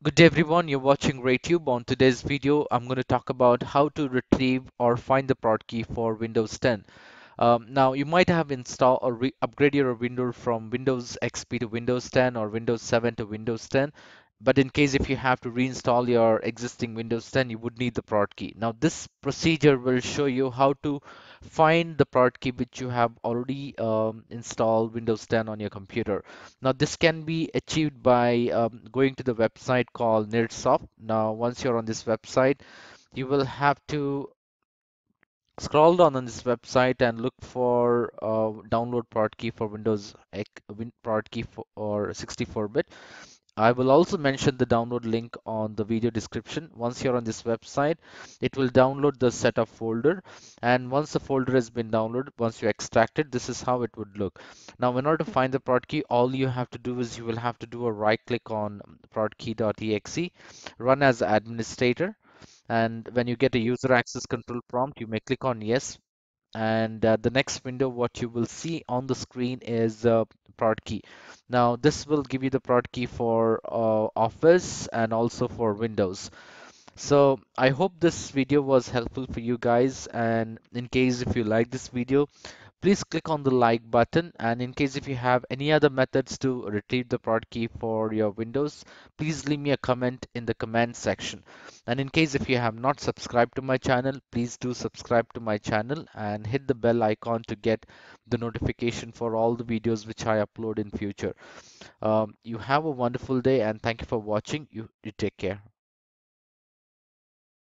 Good day everyone, you're watching RayTube. On today's video, I'm going to talk about how to retrieve or find the prod key for Windows 10. Um, now, you might have installed or upgraded your window from Windows XP to Windows 10 or Windows 7 to Windows 10. But in case if you have to reinstall your existing Windows 10, you would need the prod key. Now, this procedure will show you how to find the prod key which you have already um, installed Windows 10 on your computer. Now, this can be achieved by um, going to the website called NirSoft. Now, once you're on this website, you will have to scroll down on this website and look for uh, download ProduKey for Windows Win prod key for, 64-bit. I will also mention the download link on the video description. Once you're on this website, it will download the setup folder. And once the folder has been downloaded, once you extract it, this is how it would look. Now, in order to find the prod key, all you have to do is you will have to do a right click on produkey.exe, run as administrator and when you get a user access control prompt, you may click on yes. And uh, the next window, what you will see on the screen is uh, ProduKey. Now, this will give you the prod key for uh, Office and also for Windows. So I hope this video was helpful for you guys. And in case if you like this video, please click on the like button and in case if you have any other methods to retrieve the prod key for your windows please leave me a comment in the comment section. And in case if you have not subscribed to my channel please do subscribe to my channel and hit the bell icon to get the notification for all the videos which I upload in future. Um, you have a wonderful day and thank you for watching. You, you take care